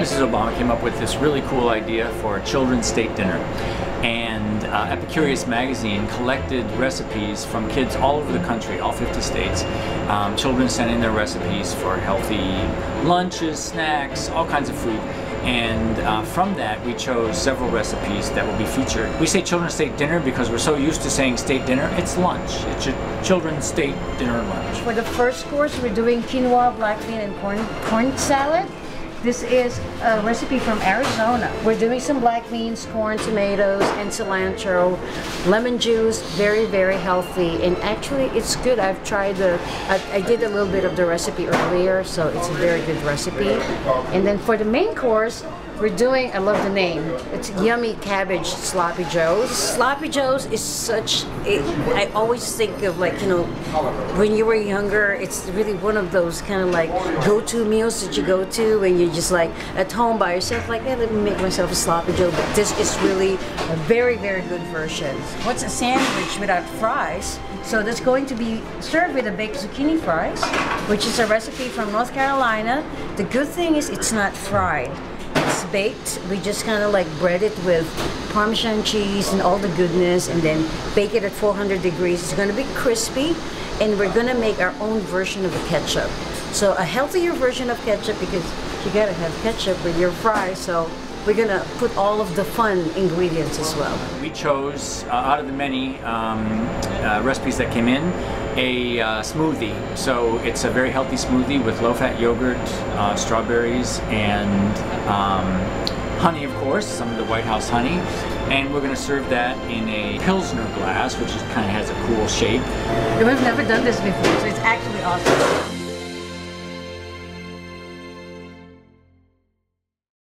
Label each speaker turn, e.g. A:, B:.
A: Mrs. Obama came up with this really cool idea for a children's state dinner. And uh, Epicurious magazine collected recipes from kids all over the country, all 50 states. Um, children sent in their recipes for healthy lunches, snacks, all kinds of food. And uh, from that, we chose several recipes that will be featured. We say children's state dinner because we're so used to saying state dinner. It's lunch. It's a children's state dinner lunch.
B: For the first course, we're doing quinoa, black bean, and corn, corn salad. This is a recipe from Arizona. We're doing some black beans, corn, tomatoes, and cilantro, lemon juice, very, very healthy. And actually, it's good. I've tried the, I, I did a little bit of the recipe earlier, so it's a very good recipe. And then for the main course, we're doing, I love the name, it's Yummy Cabbage Sloppy Joes. Sloppy Joes is such, I always think of like, you know, when you were younger, it's really one of those kind of like go-to meals that you go to when you're just like at home by yourself, like, hey, let me make myself a Sloppy Joe. But this is really a very, very good version. What's a sandwich without fries? So that's going to be served with a baked zucchini fries, which is a recipe from North Carolina. The good thing is it's not fried baked. We just kind of like bread it with Parmesan cheese and all the goodness and then bake it at 400 degrees. It's gonna be crispy and we're gonna make our own version of the ketchup. So a healthier version of ketchup because you gotta have ketchup with your fries. So we're gonna put all of the fun ingredients as well.
A: We chose uh, out of the many um, uh, recipes that came in a uh, smoothie. So it's a very healthy smoothie with low-fat yogurt, uh, strawberries, and um, honey, of course, some of the White House honey. And we're going to serve that in a Pilsner glass, which kind of has a cool shape.
B: We've never done this before, so it's actually awesome.